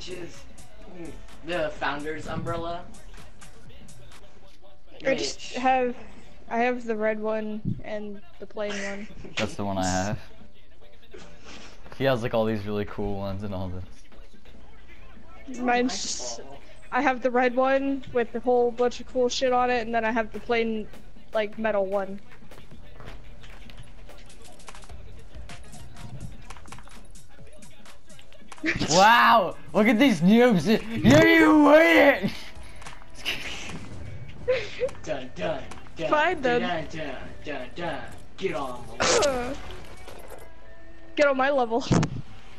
which is the founder's umbrella. I just have, I have the red one and the plain one. That's the one I have. He has like all these really cool ones and all this. Mine's just, I have the red one with a whole bunch of cool shit on it, and then I have the plain, like, metal one. Wow! Look at these noobs! You you wait Dun dun dun. Find dun, them. Dun dun dun dun. Get on. Get on my level.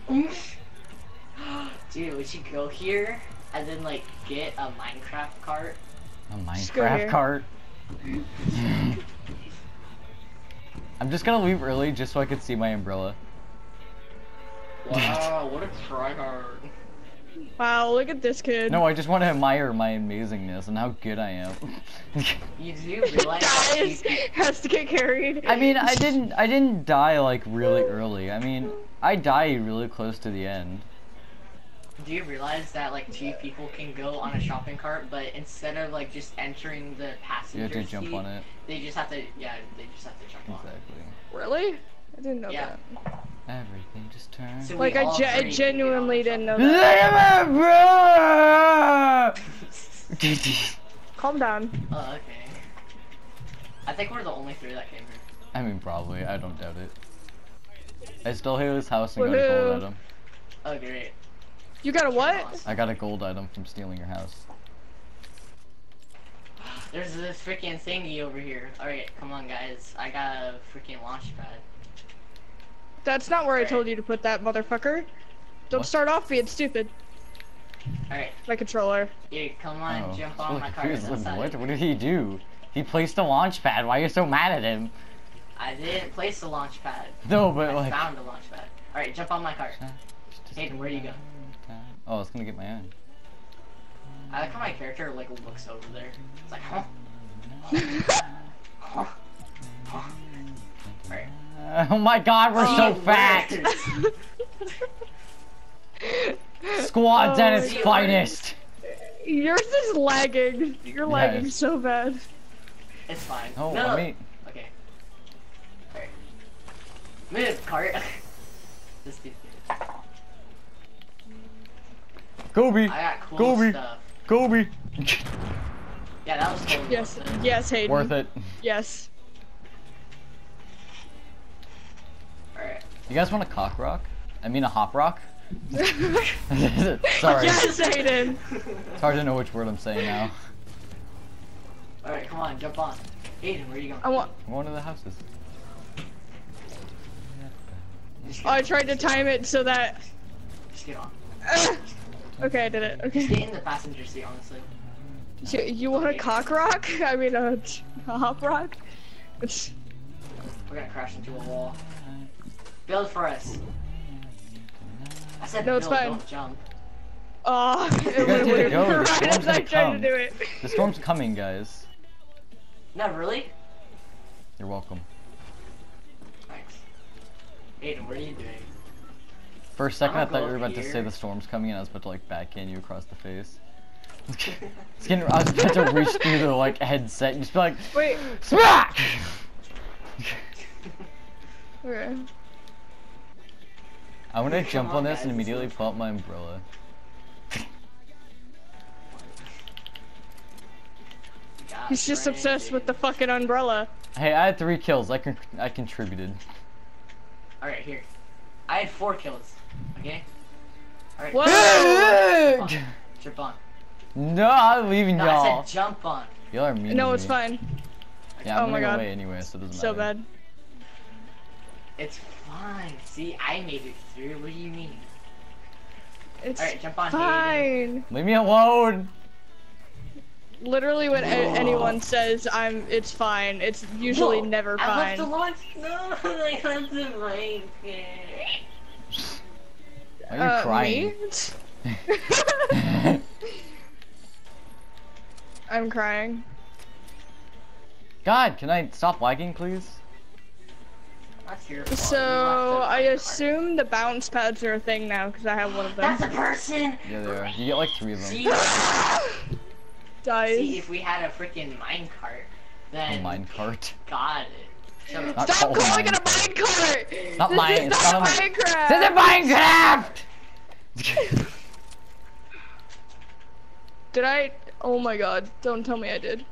Dude, we should go here and then like get a Minecraft cart. A Just go here. Minecraft cart. I'm just gonna leave early just so I can see my umbrella. Wow, what a tryhard. Wow, look at this kid. No, I just want to admire my amazingness and how good I am. You do realize that Dies, has to get carried. I mean, I didn't, I didn't die like really early. I mean, I died really close to the end. Do you realize that like two people can go on a shopping cart, but instead of like just entering the You passenger have to jump on it. they just have to yeah, they just have to jump on. it. Exactly. Really? I didn't know Yeah. that. Everything just turns. So Like, we I, all ge- I three can get genuinely on didn't the know Look that. at my bro! Calm down. Oh, okay. I think we're the only three that came here. I mean, probably. I don't doubt it. I stole Haley's house and got a Woohoo. gold item. Oh, great. You got a what? I got a gold item from stealing your house. There's this freaking thingy over here. Alright, come on, guys. I got a freaking launch pad. That's not where I told you to put that, motherfucker. Don't What? start off being stupid. Alright, My controller. yeah, come on, Oh. jump on my car. here's- what? What did he do? He placed a launch pad. Why are you so mad at him? I didn't place the launch pad. No, but I like. found the launch pad. Alright, jump on my car. Hayden, where do you go? Oh, I was gonna get my own. I like how my character like looks over there. It's like, huh? Huh? Huh? Alright. Oh my god, we're so Oh, fat! word. Squad's Oh at my its God. finest! Yours is lagging. You're lagging so bad. It's fine. Oh, no, let me. Okay. Alright. Move, cart. this dude. Gobi! I got cool Gobi! stuff. Gobi! Yeah, that was totally Yes, worth it. yes, Hayden. Worth it. Yes. Alright. You guys want a cock rock? I mean a hop rock? Sorry. Yes, Hayden. It's hard to know which word I'm saying now. Alright, come on, jump on. Aiden, where are you going? I want. I'm going to the houses. Oh, I tried to time it so that. just get on. okay, I did it. Okay. get in the passenger seat, honestly. You, you want a cock rock? I mean a, a hop rock? We're gonna crash into a wall. Build for us. I said No, it's build, fine. don't jump. Oh, it guys went need to weird. go, the Right storm's as I tried come. to do it. The storm's coming, guys. Not really? You're welcome. Thanks. Aiden, what are you doing? For a second, I thought you were up about to say the storm's coming, and I was about to like backhand you across the face. It's getting, I was about to reach through the like headset and just be like, Wait. smack! Okay. I'm gonna jump on on, this and immediately let's pull out my umbrella. He's just obsessed with the fucking umbrella. Hey, I had three kills. I con- I contributed. Alright, here. I had four kills. Okay? Alright. Whoa! Jump on. no, I'm leaving No, y'all. I said jump on. Y'all are mean. No, it's me. fine. Yeah, I'm Oh my gonna go God. away anyway, so it doesn't So matter. bad. It's fine. See, I made it through. What do you mean? It's Alright, jump on Hayden. fine. Leave me alone. Literally, when a- anyone says I'm, it's fine. It's usually Whoa, never I left the fine. launch. No, I left the mic. Why are you Uh, crying? I'm crying. God, can I stop lagging, please? That's your fault. So I assume the bounce pads are a thing now because I have one of them. That's a person! Yeah, they are. You get like three of them. See, Dies. see, if we had a freaking minecart, A then minecart. got it. Not Stop called a calling it a minecart. minecart! Not this mine, is it's not not a Minecraft! This is Minecraft! Did I? Oh my god! Don't tell me I did.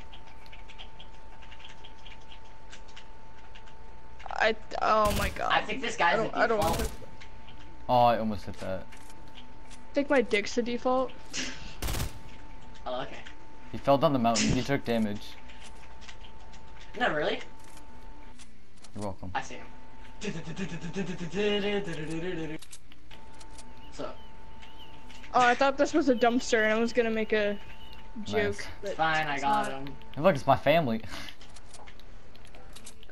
I. Oh my god. I think this guy. I don't. a I don't want to oh, I almost hit that. think my dick's the default. Oh, okay. He fell down the mountain. He took damage. No, really? You're welcome. I see him. So, Oh, I thought this was a dumpster and I was gonna make a joke. Nice. But fine, I got not. him. Hey, look, it's my family.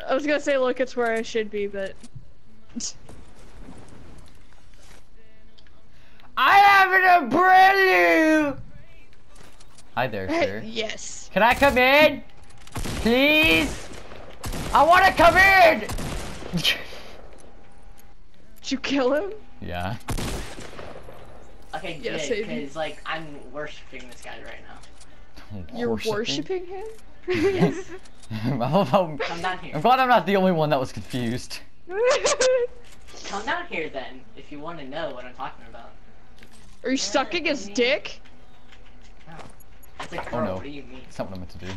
I was gonna say, look, it's where I should be, but. I have an umbrella! Hi there, sir. yes. Can I come in? Please? I want to come in! Did you kill him? yeah. Okay, Yes, good, because, like, I'm worshipping this guy right now. You're Worshipping? worshipping him? Yes. I love how- Come down here. I'm glad I'm not the only one that was confused. Come down here, then, if you want to know what I'm talking about. Are you sucking his dick? No. Oh. It's like, Oh, no. what do you mean? It's not what I meant to do.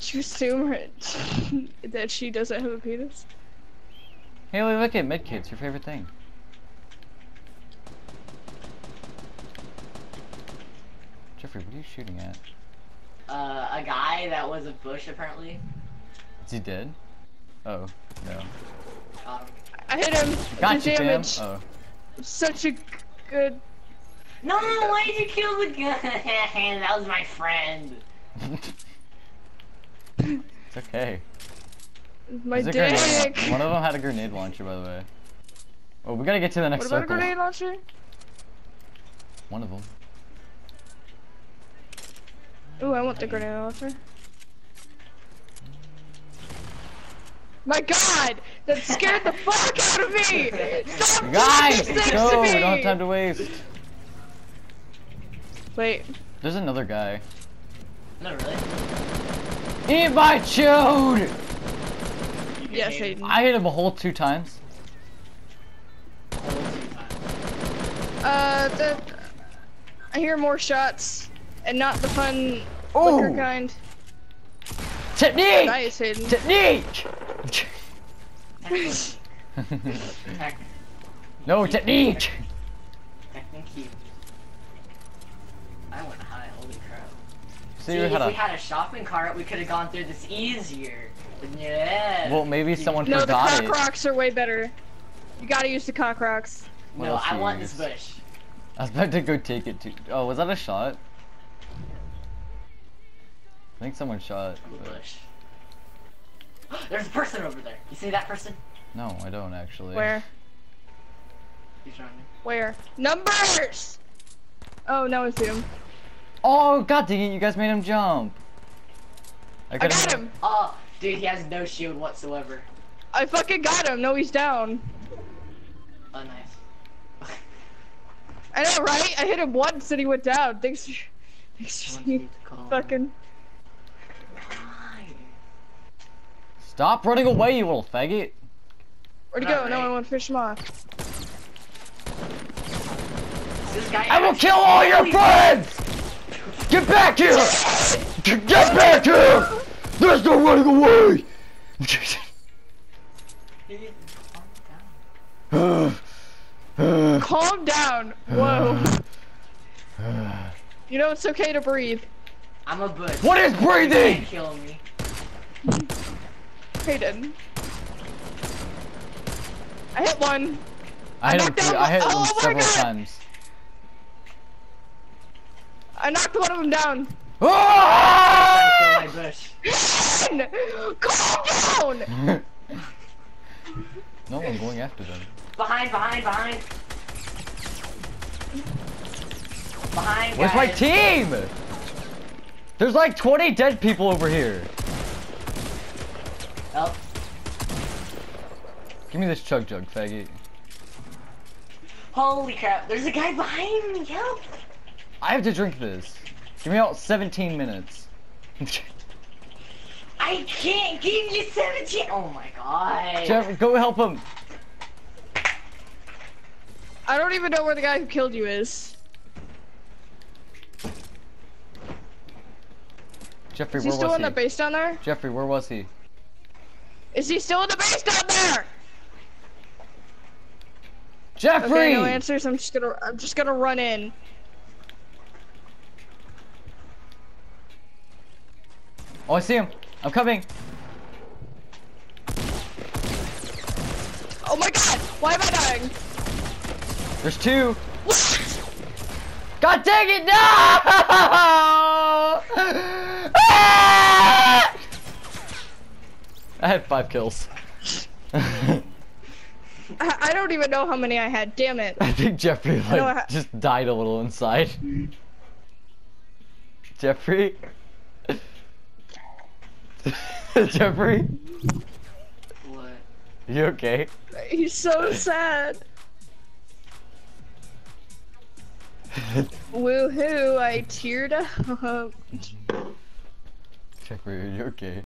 Did you assume her that she doesn't have a penis? Haley, look at medkits, your favorite thing. Jeffrey, what are you shooting at? Uh, a guy that was a bush, apparently. Is he dead? Oh, no. Um, I hit him. Got the you, Tim. damage. Oh. Such a good. no, why did you kill the guy? that was my friend. it's okay. My There's dick. One of them had a grenade launcher, by the way. Oh, we gotta get to the next What about a circle. grenade launcher? One of them. Ooh, I want the grenade launcher. My god! That scared the fuck out of me! Stop Guys, doing these things go! We don't have time to waste. Wait, There's another guy. Not really? Eat my chode! Yes, hate Aiden. I hit him a whole two times. whole two times. Uh, the, I hear more shots, and not the fun Ooh. liquor oh. kind. Technique! Nice, Aiden. Technique! No, technique! Technique. I went high, holy crap. See, See, we if had we had a shopping cart, we could have gone through this easier. Yeah. Well, maybe someone No, the forgot cock it. rocks are way better. You gotta use the cock rocks. What no, I want use? this bush. I was about to go take it too. Oh, was that a shot? I think someone shot. The bush. There's a person over there. You see that person? No, I don't actually. Where? He's running. Where? Numbers! Oh, no, I see him. Oh, god dang it, you guys made him jump. I got him! Oh, dude, he has no shield whatsoever. I fucking got him! No, he's down. Oh, nice. I know, right? I hit him once and he went down. Thanks for... Thanks for Someone seeing- needs to call. fucking... Why? Stop running away, you little faggot. Where'd he go? Alright. No, I want to fish him off. I will kill all your friends! Get back here! Get back here! There's no running away! Calm down. Calm down. Whoa. You know it's okay to breathe. I'm a bush. what is You can't breathing? kill me. Hayden. I hit one. I hit him. knocked down I hit him one- oh several God. times. I knocked one of them down. Ah! Trying to kill my bush. Hayden! Calm down! no, I'm going after them. Behind, behind, behind. Behind, Where's my team? There's like 20 dead people over here. Oh, Give me this chug jug, faggot. Holy crap, there's a guy behind me, help! I have to drink this. Give me out 17 minutes. I can't give you 17! Oh my god. Jeff, go help him. I don't even know where the guy who killed you is. Jeffrey, Is he where still was in he? the base down there? Jeffrey, where was he? Is he still in the base down there? Jeffrey! Okay, no answers. I'm just gonna I'm just gonna run in. Oh, I see him. I'm coming. Oh my god! Why am I dying? There's two. What? God dang it, no! I had five kills. I, I don't even know how many I had. Damn it. I think Jeffrey know I like ha- just died a little inside. Jeffrey? Jeffrey? What? You okay? He's so sad. Woohoo! I teared up. Jeffrey, are you okay?